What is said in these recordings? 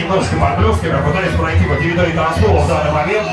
немножко подблескиваю, пытаюсь пройти по территории танцпола в данный момент.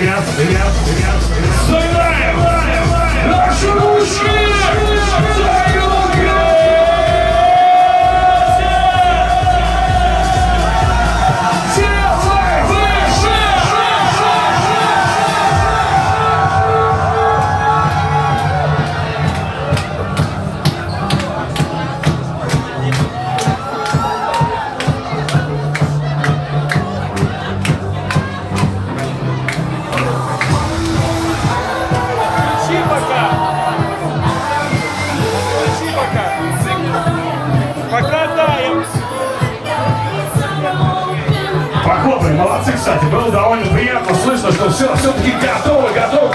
Ребят, ребят, ребят, Заиграем! Наши ручки! Молодцы, кстати, было довольно приятно слышно, что все, все-таки готовы, готовы